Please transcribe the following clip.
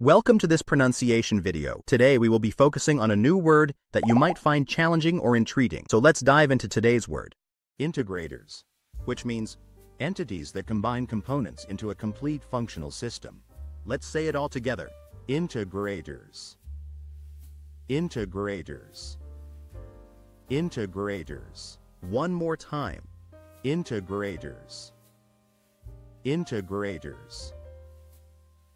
Welcome to this pronunciation video. Today we will be focusing on a new word that you might find challenging or intriguing. So let's dive into today's word. Integrators, which means entities that combine components into a complete functional system. Let's say it all together. Integrators. Integrators. Integrators. One more time. Integrators. Integrators.